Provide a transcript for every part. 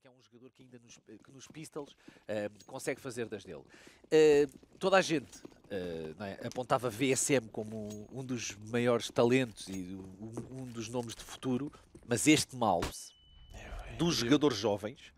que é um jogador que ainda nos, que nos Pistols uh, consegue fazer das dele. Uh, toda a gente uh, é? apontava VSM como um dos maiores talentos e um, um dos nomes de futuro, mas este Malves, dos jogadores jovens,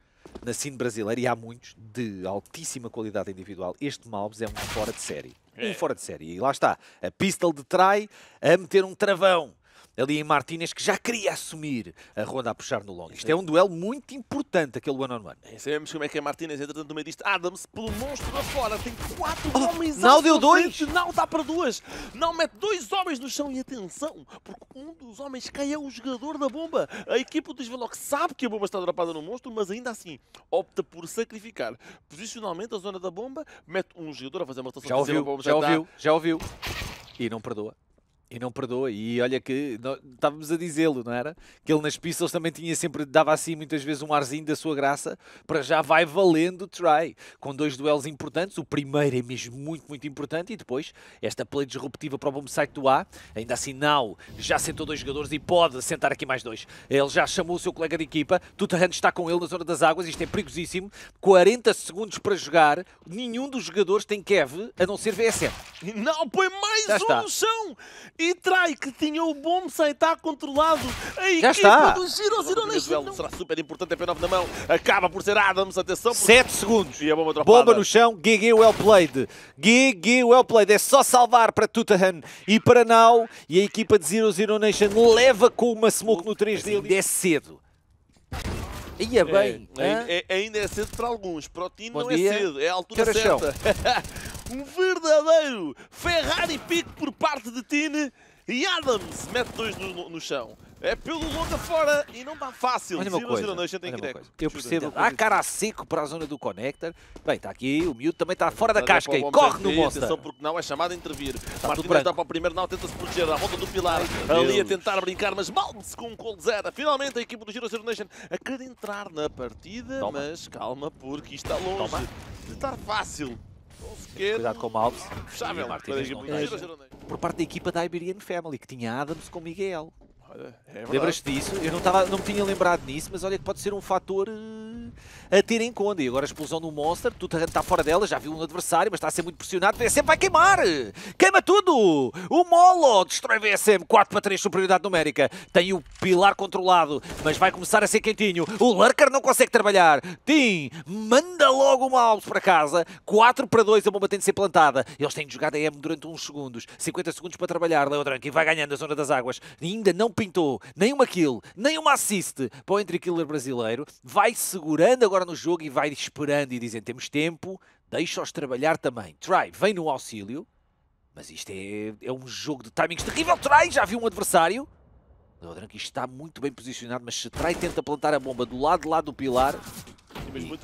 na cena brasileira, e há muitos, de altíssima qualidade individual, este Malves é um fora de série. Um É. fora de série. E lá está, a pistol de trai a meter um travão ali em Martínez, que já queria assumir a ronda a puxar no longo. Isto é um duelo muito importante, aquele one-on-one. É, sabemos como é que é Martínez, entretanto no meio disto, Adams, pelo monstro afora, tem quatro Oh, homens não deu dois. frente, Não dá para duas, não mete dois homens no chão e atenção, porque um dos homens cai é o jogador da bomba. A equipa do Desveloc sabe que a bomba está dropada no monstro, mas ainda assim opta por sacrificar posicionalmente a zona da bomba, mete um jogador a fazer uma rotação Já ouviu, já está- ouviu, já ouviu. E não perdoa. E não perdoa. E olha que nó- estávamos a dizê-lo, não era? Que ele nas pistols também tinha sempre, dava assim muitas vezes um arzinho da sua graça, para já vai valendo o try. Com dois duelos importantes, o primeiro é mesmo muito, muito importante, e depois esta play disruptiva para o bom site do A. Ainda assim, Now já sentou dois jogadores e pode sentar aqui mais dois. Ele já chamou o seu colega de equipa, Tutahan está com ele na zona das águas, isto é perigosíssimo. 40 segundos para jogar, nenhum dos jogadores tem Kev, a não ser VSM. Não, põe mais Já um está. chão! E trai que tinha o bom está controlado. A equipa está. do Giro Zero Nation não... será super importante, é P9 na mão. Acaba por ser Adams, atenção. porque- 7 segundos. E a bomba dropada. Bomba no chão, GG well played. GG well played. É só salvar para Tutahan e para Now. E a equipa de Zero Zero Nation leva com uma smoke no 3 dele. Ainda é cedo. Ia bem. É, hã? é- é- ainda é cedo para alguns. Para o Tino Bom não dia. é cedo. É a altura horas são? certa. um verdadeiro Ferrari pique por parte de Tine. E Adams mete dois no, no- chão. É pelo longa fora e não está fácil. Olha uma Zero coisa, Zero tem olha uma coisa. Eu percebo. Há cara a seco para a zona do connector. Bem, está aqui. O miúdo também está fora da casca e corre no monster. Atenção porque não é chamado a intervir. tudo Martínez dá para o primeiro não, tenta-se proteger à volta do pilar. Ai, ali a Deus. tentar brincar, mas mal-se com um cold zero. Finalmente a equipa do Giro Zero Nation a querer entrar na partida, Toma. mas calma porque isto está longe Toma. de estar fácil. Cuidado com o Malves. E não Zero Nation. Por parte da equipa da Iberian Family, que tinha Adams com Miguel. É. Lembras-te disso? Eu não, tava, não me tinha lembrado nisso, mas olha que pode ser um fator eh, a ter em conta. E agora a explosão no Monster, Tutahan está fora dela, já viu um adversário, mas está a ser muito pressionado. VSM vai queimar! Queima tudo! O Molo destrói VSM, 4 para 3, superioridade numérica. Tem o pilar controlado, mas vai começar a ser quentinho. O Lurker não consegue trabalhar. Tim manda logo o mouse para casa. 4 para 2, a bomba tem de ser plantada. Eles têm de jogar DM durante uns segundos. 50 segundos para trabalhar. Leodrank vai ganhando a zona das águas. Ainda não pintou nem uma kill, nem uma assist para o entry killer brasileiro. Vai segurando agora no jogo e vai esperando e dizendo: temos tempo, deixa-os trabalhar também. Try, vem no auxílio. Mas isto é, é um jogo de timings terrível. Try, já viu um adversário. Leodrank está muito bem posicionado, mas se Try tenta plantar a bomba do lado lá do pilar,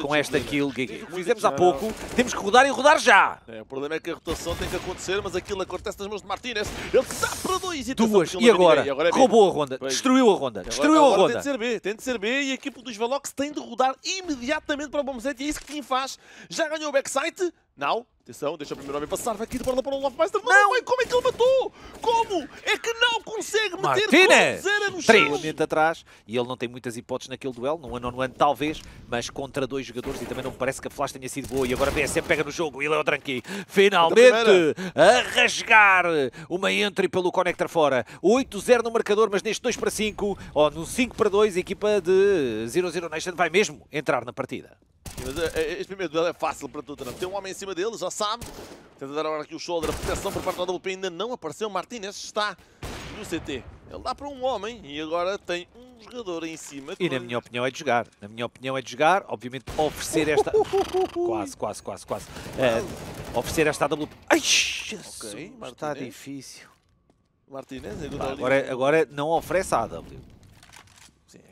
com esta kill, muita fizemos há pouco, temos que rodar e rodar já. É, o problema é que a rotação tem que acontecer, mas aquilo acontece nas mãos de Martínez. Ele dá para dois e Duas, e agora? ninguém. agora é. Roubou a ronda, Pois. destruiu a ronda, Agora- destruiu a agora Tem ronda. de ser B, tem de ser B e a equipa dos Velox tem de rodar imediatamente para o Bombset e é isso que Tim faz. Já ganhou o backside? Não. Atenção, deixa o primeiro homem passar, vai aqui de borda para o Lofmeister. Não, não, como é que ele matou? Como? É que não consegue meter Martínez! zero no chão. Triplamento atrás, e ele não tem muitas hipóteses naquele duelo, no one on one talvez, mas contra dois jogadores, e também não me parece que a flash tenha sido boa, e agora BSM pega no jogo, e Leodranqui finalmente a rasgar uma entry pelo connector fora, 8-0 no marcador, mas neste 2 para 5, ou no 5 para 2, a equipa de 0-0 Nation vai mesmo entrar na partida. Mas é, é, este primeiro duelo é fácil para Tottenham. Tem um homem em cima dele, já sabe. Tenta dar agora aqui o shoulder, a proteção por parte da WP ainda não apareceu. Martínez está no CT. Ele dá para um homem e agora tem um jogador em cima. E na minha opinião é de jogar. Na minha opinião é de jogar, obviamente oferecer esta. quase, quase, quase, quase. Eh, oferecer esta AWP. Ai, Jesus, está Martinez. difícil. Martínez, Pá, ali. agora, agora não oferece a AW.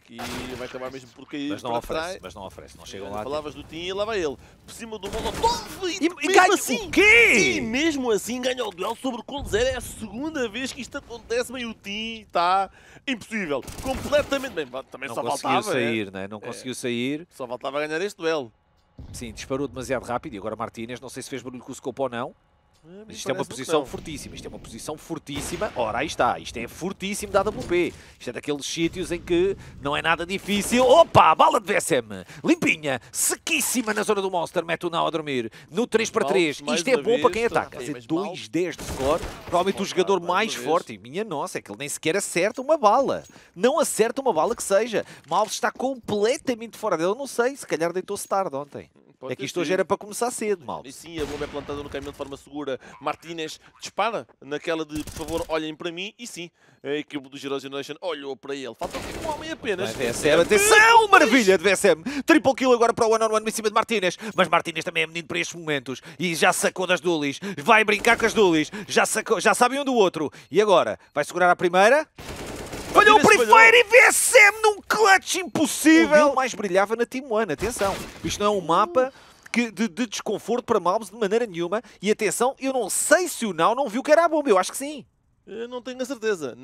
Aqui vai acabar mesmo por cair Mas não oferece, trás. mas não oferece. Não chegam lá. Palavras do Tim e lá vai ele. Por cima do Molotov e, E, mesmo ganha assim. o quê? E mesmo assim ganha o duelo sobre o Cold Zero. É a segunda vez que isto acontece, mas o Tim está impossível. Completamente bem. Também Não só faltava. né? sair, né? Não conseguiu sair. Só faltava ganhar este duelo. Sim, disparou demasiado rápido. E agora Martínez, não sei se fez barulho com o scope ou não. Mas isto é uma posição fortíssima, isto é uma posição fortíssima. Ora, aí está, isto é fortíssimo da AWP. Isto é daqueles sítios em que não é nada difícil. Opa, bala de VSM, limpinha, sequíssima na zona do Monster, mete o Now a dormir. No 3 para 3, mais isto é bom para quem ataca. Quer dizer, mal- 2-10 de score, provavelmente o Mal, jogador mais forte. E minha nossa, é que ele nem sequer acerta uma bala. Não acerta uma bala que seja. Malves está completamente fora dele. Não sei, se calhar deitou-se tarde ontem. Pode É que isto hoje era para começar cedo, E Malves. sim, a bomba é plantada no caminhão de forma segura. Martínez dispara naquela de, por favor, olhem para mim. E sim, a equipe do Zero Generation olhou para ele. Falta um homem apenas. Vai, VSM, atenção, maravilha de VSM. Triple kill agora para o One on One em cima de Martínez. Mas Martínez também é menino para estes momentos. E já sacou das dulis. Vai brincar com as dulis. Já, sacou, já sabe um do outro. E agora? Vai segurar a primeira? Falhou o primeiro e VSM num clutch impossível. O mais brilhava na Team One, atenção. Isto não é um mapa que- de, de desconforto para Malves de maneira nenhuma. E atenção, eu não sei se o Now não viu que era a bomba. Eu acho que sim. Eu não tenho a certeza.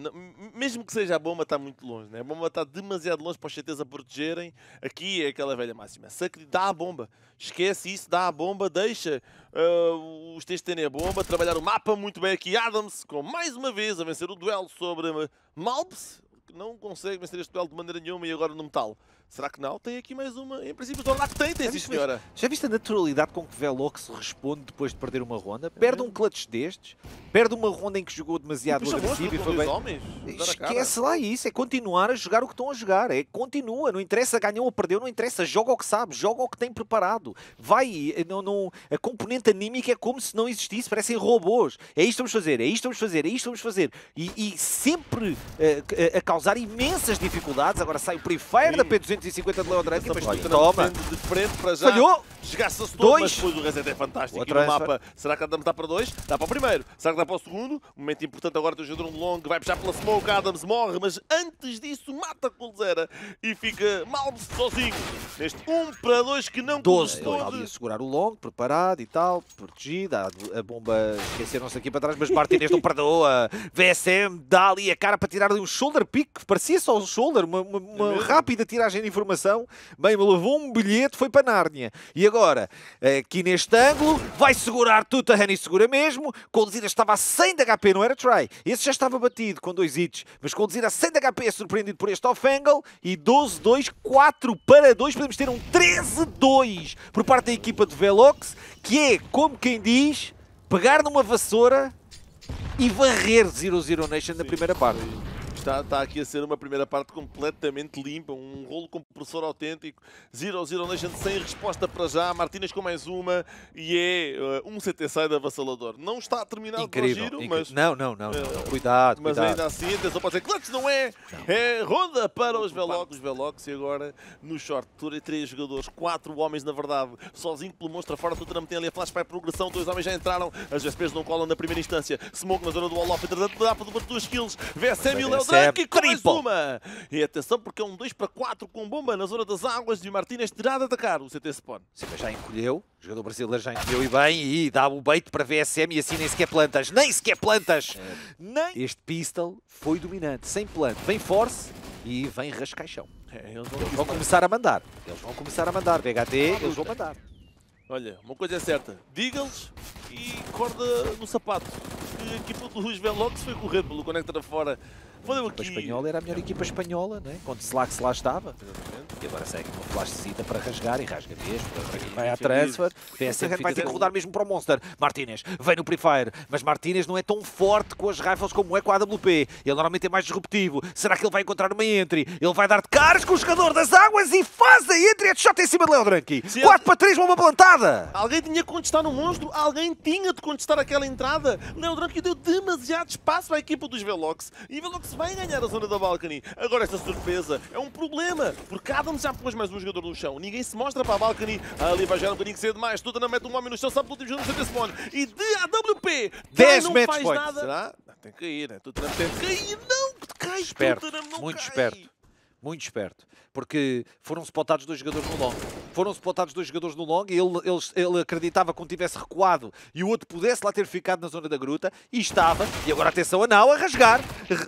Mesmo que seja a bomba, está muito longe. Né? A bomba está demasiado longe para os CTs a protegerem. Aqui é aquela velha máxima. Sacri dá a bomba. Esquece isso, dá a bomba, deixa ah, os T's terem a bomba, trabalhar o mapa muito bem aqui. Adams, com mais uma vez a vencer o duelo sobre uh, Malps, que não consegue vencer este duelo de maneira nenhuma e agora no metal. Será que não? Tem aqui mais uma. Em princípio, Dona tem, tem sim, senhora. Já viste a naturalidade com que Velox responde depois de perder uma ronda? É perde um clutch destes, perde uma ronda em que jogou demasiado e agressivo e foi bem. Homens, Esquece lá isso, é continuar a jogar o que estão a jogar. É continua, não interessa ganhou ou perdeu, não interessa. Joga o que sabe, joga o que tem preparado. Vai, não, não, a componente anímica é como se não existisse, parecem robôs. É isto que vamos fazer, é isto que vamos fazer, é isto que vamos fazer. E, e sempre uh, a causar imensas dificuldades. Agora sai o Prefire da P200. 250 de Leo Drake, mas toma. de frente para já. Falhou! Desgaça-se todo, dois. mas depois o reset é fantástico. E o mapa, será que Adams dá para dois? Dá para o primeiro. Será que dá para o segundo? Momento importante agora do jogador Long, vai puxar pela smoke, Adams morre, mas antes disso mata Colzera e fica mal sozinho. Neste 1 um para 2 que não 12, estão Ali a segurar o Long, preparado e tal, protegido. A bomba, esqueceram-se aqui para trás, mas Martinez não perdoa. VSM dá ali a cara para tirar ali um shoulder pick, parecia só um shoulder, uma, uma, uma é rápida tiragem informação, bem, me levou um bilhete, foi para Nárnia, e agora, aqui neste ângulo, vai segurar tudo, a Rani segura mesmo, Conduzida estava a 100 de HP, não era try, esse já estava batido com dois hits, mas Conduzida a 100 de HP é surpreendido por este off-angle, e 12-2, 4 para 2, podemos ter um 13-2 por parte da equipa de Velox, que é, como quem diz, pegar numa vassoura e varrer 0-0 Nation na primeira parte. Está, está aqui a ser uma primeira parte completamente limpa, um rolo compressor autêntico. 0-0 Nation sem resposta para já. Martínez com mais uma e é uh, um CT side avassalador. Não está terminado para o Incrível. giro, incri- mas, Não, não, não, não. Eh, Cuidado, mas cuidado. ainda assim, atenção, pode ser clutch, não é? É ronda para os Velox. Os Velox e agora no short. Tour e três jogadores, quatro homens na verdade, sozinho pelo monstro fora. Tottenham tem ali a flash para a progressão. Dois homens já entraram. As VSPs não colam na primeira instância. Smoke na zona do wall-off. Entretanto, dá para duas kills. VSM e o Léo Drake com mais uma. E atenção, porque é um 2 para 4 com bomba na zona das águas. E o Martínez terá de atacar o CT Spawn. Sim, mas já encolheu, o jogador brasileiro já encolheu e bem, e dá o bait para VSM e assim nem sequer plantas, nem sequer plantas! Nem. Este pistol foi dominante, sem plant, vem force e vem rascaixão. É, eles vão Eles vão começar a mandar, eles vão começar a mandar, BHT, eles vão mandar. Olha, uma coisa é certa, Deagles e corda no sapato. Que a equipa do Luís Velox foi correr pelo conector afora. Valeu A aqui. espanhola era a melhor equipa espanhola, né? quando Slack lá estava. Exatamente. E agora segue uma flashcita para rasgar e rasga mesmo. Vai à transfer. VSM vai ter que rodar mesmo para o Monster. Martínez vem no Prefire, mas Martínez não é tão forte com as rifles como é com a AWP. Ele normalmente é mais disruptivo. Será que ele vai encontrar uma entry? Ele vai dar de caras com o jogador das águas e faz a entry. Headshot em cima de Leo Drunky. Se 4 para 3, bomba plantada. Alguém tinha que contestar no monstro, alguém tinha de contestar aquela entrada. Leo Drunk deu demasiado espaço à equipa dos Velox e Velox vai ganhar a zona da Balcony. Agora esta surpresa é um problema, porque Adams já pôs mais um jogador no chão. Ninguém se mostra para a Balcony. Ali vai já um bocadinho cedo demais. Tudo não mete um homem no chão, sabe pelo último jogo CT Spawn. E de AWP, 10 não faz points. nada. Será? Não, tem que cair, né? Tudo tem que cair. Não, que cai. Esperto, não muito cai. esperto. Muito esperto. Porque foram spotados dois jogadores no long. Foram spotados dois jogadores no long e ele, ele, ele acreditava que um tivesse recuado e o outro pudesse lá ter ficado na zona da gruta e estava. E agora atenção a Nau a rasgar.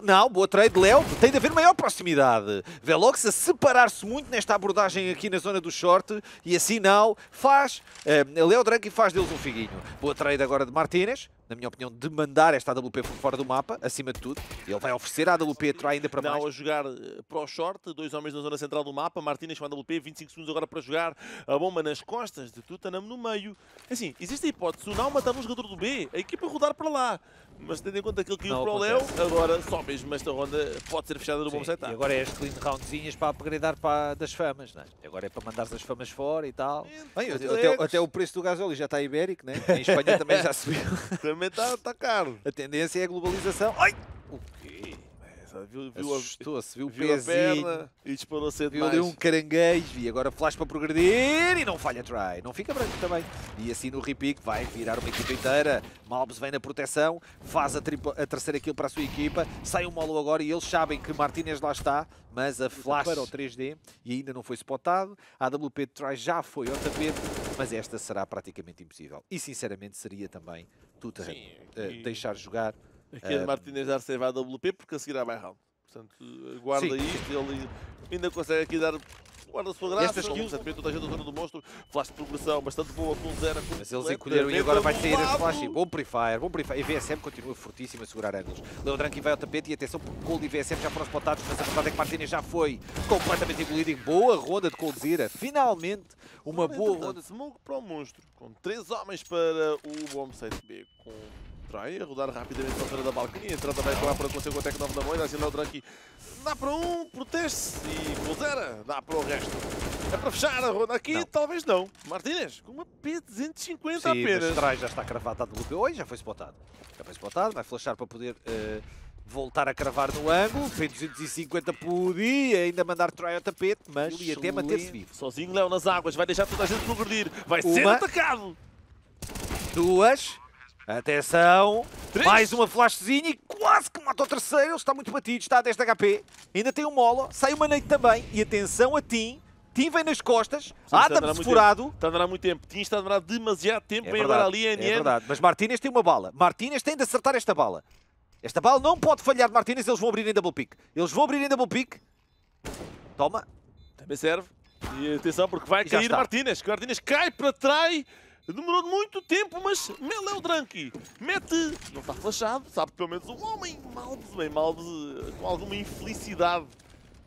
Não, boa trade, Léo. Tem de haver maior proximidade. Velox a separar-se muito nesta abordagem aqui na zona do short e assim Nau faz. Uh, Léo Drunk faz deles um figuinho. Boa trade agora de Martínez. Na minha opinião, de mandar esta AWP por fora do mapa, acima de tudo. Ele vai oferecer a AWP a ainda para Não, mais. a jogar eh, para o short, dois homens na zona central do mapa, Martínez com a WP, 25 segundos agora para jogar, a bomba nas costas de Tutanam no meio. Assim, existe a hipótese, o Nau matar um jogador do B, a equipa rodar para lá. Mas tendo em conta que ele caiu Não para o Léo, agora só mesmo esta ronda pode ser fechada no Sim, bom setup. e agora é as clean roundzinhas para upgradar para das famas, não é? Agora é para mandares as famas fora e tal. Bem, até, até- até o preço do gasóleo já está ibérico, né? Em Espanha também já subiu. Também está tá caro. A tendência é a globalização. Ai! Viu, viu, a, Assustou-se, viu o viu a pezinho. perna e disparou cedo Viu ali um caranguejo e agora flash para progredir e não falha try. Não fica branco também. E assim no repique vai virar uma equipa inteira. Malbes vem na proteção, faz a, a terceira kill para a sua equipa. Sai o Molo agora e eles sabem que Martínez lá está, mas a flash para o 3D e ainda não foi spotado. A AWP de try já foi ao tapete, mas esta será praticamente impossível. E sinceramente seria também tudo Sim, aqui- deixar jogar. Aqui é de Ah. Martínez dar save à WP porque a seguir vai round. Portanto, guarda Sim. isto, ele ainda consegue aqui dar. Guarda a sua graça, Estas kills- 7 toda a gente da zona do monstro, flash de progressão bastante boa com zero. Mas eles encolheram e agora vai sair as flash. Bom Prefire, bom Prefire. E VSM continua fortíssimo a segurar ângulos. Leodranki vai ao tapete e atenção, porque Cold e VSM já foram spotados, mas a verdade é que Martinez já foi completamente engolido em boa ronda de Coldzera. Finalmente, uma boa ronda. Smoke para o monstro, com 3 homens para o bomb site B, com Try a rodar rapidamente para a zona da a entrada vai acabar para conseguir o Tec 9 da moeda, assim Leodranki dá para um, protege-se e com zero dá para o resto. É para fechar a ronda aqui? Não. Talvez não. Martínez, com uma P250 Sim, apenas. já está cravado a WP. Oi, já foi spotado. Já foi spotado, vai flashar para poder eh, voltar a cravar no ângulo. Fez 250 podia ainda mandar Try ao tapete, mas ia até manter-se vivo. Sozinho, Léo nas águas, vai deixar toda a gente progredir, vai ser Uma. atacado! Duas. Atenção. Três. Mais uma flashzinha e quase que mata o terceiro. Ele está muito batido, está a 10 de HP. Ainda tem um molo. Sai uma nade também. E atenção a Tim. Tim vem nas costas. está demorar Adams furado. Está a demorar muito tempo, tinha estado a demorar demasiado tempo É para verdade, ali a é NN. verdade. Mas Martínez tem uma bala. Martínez tem de acertar esta bala. Esta bala não pode falhar de Martínez. Eles vão abrir em double pick. Eles vão abrir em double pick. Toma. Também serve. E atenção, porque vai E cair está. Martínez. que Martínez cai para trás. Demorou muito tempo, mas Meléo Dranki mete. Não está flashado, sabe que pelo menos um homem. Malves, bem, Malves eh, com alguma infelicidade.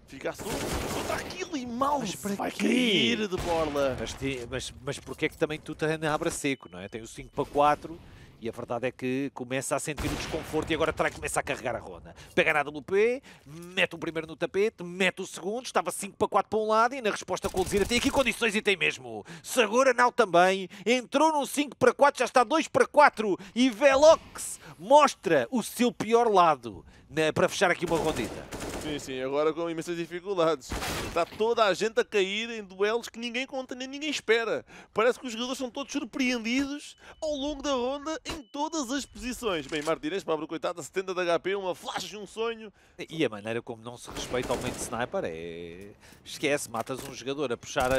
Fica solto, solta aquilo e Malves Mas vai quê? cair de borla. Mas, mas, mas porquê é que também tu te abre a seco, não é? Tem o 5 para 4 e a verdade é que começa a sentir o desconforto e agora Trai começa a carregar a ronda. Pega na WP, mete o primeiro no tapete, mete o segundo, estava 5 para 4 para um lado e na resposta com o Zira tem aqui condições e tem mesmo. Segura Nau também, entrou num 5 para 4, já está 2 para 4 e Velox mostra o seu pior lado né, para fechar aqui uma rondita. Sim, sim, agora com imensas dificuldades. Está toda a gente a cair em duelos que ninguém conta nem ninguém espera. Parece que os jogadores são todos surpreendidos ao longo da ronda em todas as posições. Bem, Martínez, pobre coitado, 70 de HP, uma flash de um sonho. E a maneira como não se respeita ao de sniper é. Esquece, matas um jogador a puxar a,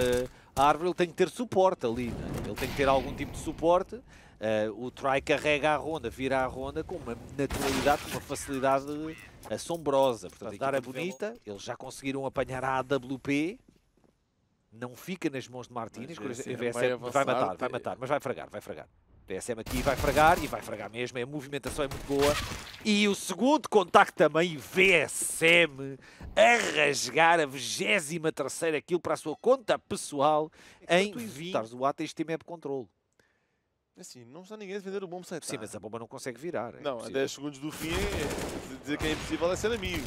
a árvore, ele tem que ter suporte ali. né? Ele tem que ter algum tipo de suporte. Eh, o Try carrega a ronda, vira a ronda com uma naturalidade, com uma facilidade assombrosa. Portanto, a dar a bonita, eles já conseguiram apanhar a AWP. Não fica nas mãos de Martínez. Mas VSM vai matar, vai matar, mas vai fragar, vai fragar. PSM aqui vai fragar e vai fragar mesmo, a movimentação é muito boa. E o segundo contacto também, VSM, a rasgar a 23 kill para a sua conta pessoal em tu envi- 20. O AT este map control. Assim, não está ninguém a defender o bom set. Sim, mas a bomba não consegue virar. é Não, a impossível. 10 segundos do fim, é- dizer que é impossível é ser amigo.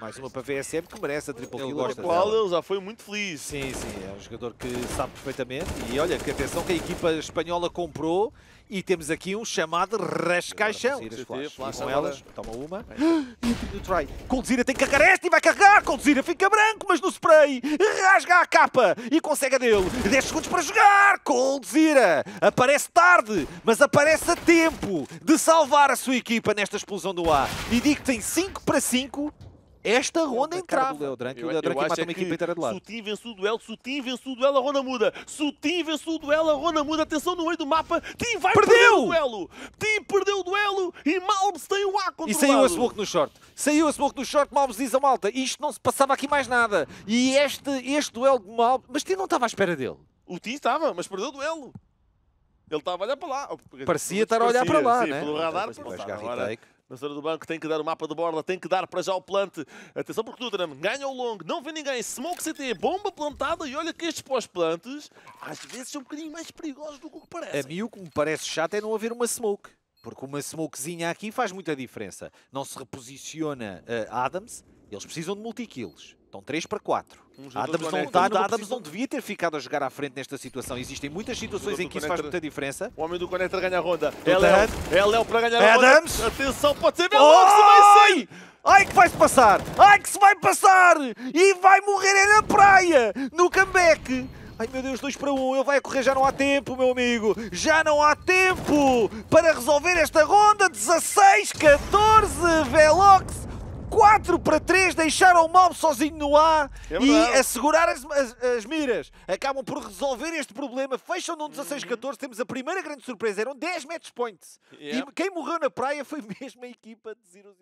Mais uma para VSM que merece a triple kill. gosta gosta qual dela. ele já foi muito feliz. Sim, sim, é um jogador que sabe perfeitamente. E olha, que atenção que a equipa espanhola comprou e temos aqui um chamado rascaixão. Com elas, toma uma. E o try. Coldzira tem que carregar esta e vai carregar. Coldzira fica branco, mas no spray rasga a capa e consegue a dele. 10 segundos para jogar. Coldzira aparece tarde, mas aparece a tempo de salvar a sua equipa nesta explosão do A. E digo que tem 5 para 5. Esta ronda entrava. O Leodrank, o Eu- Leodrank eu acho mata é uma que equipa inteira de lado. Se o Tim vence o duelo, se o Tim vence o duelo, a ronda muda. Se o Tim vence o duelo, a ronda muda. Atenção no meio do mapa. Tim vai Perdeu! perder o duelo. Tim perdeu o duelo e Malbs tem o A controlado. E saiu a smoke no short. Saiu a smoke no short, Malbes diz a malta. Isto não se passava aqui mais nada. E este, este duelo de Malbes... Mas Tim não estava à espera dele. O Tim estava, mas perdeu o duelo. Ele estava a olhar para lá. Parecia estar a olhar para lá, sim, né? pelo radar, jogar agora, retake. Na zona do banco tem que dar o mapa de borda, tem que dar para já o plante. Atenção porque Tottenham ganha o long, não vê ninguém. Smoke CT, bomba plantada e olha que estes pós-plantes às vezes são um bocadinho mais perigosos do que o que parece. A mim o que me parece chato é não haver uma smoke. Porque uma smokezinha aqui faz muita diferença. Não se reposiciona eh, Adams, eles precisam de multi-kills. Estão 3 para 4. Um Adams não não Adams não devia ter ficado a jogar à frente nesta situação. Existem muitas situações em que isso faz muita diferença. O homem do Connector ganha a ronda. É. Léo, é Léo para ganhar a Adams. ronda. Atenção, pode ser Velox, vai Ai! sair. Ai que vai-se passar! Ai que se vai passar! E vai morrer é na praia! No comeback! Ai meu Deus, 2 para 1, um. ele vai a correr, já não há tempo, meu amigo! Já não há tempo para resolver esta ronda! 16, 14, Velox! 4 para 3, deixaram o Mob sozinho no A É e assegurar as, as- as miras. Acabam por resolver este problema. Fecham num 16-14. Temos a primeira grande surpresa. Eram 10 match points. Yeah. E quem morreu na praia foi mesmo a equipa de 0-0.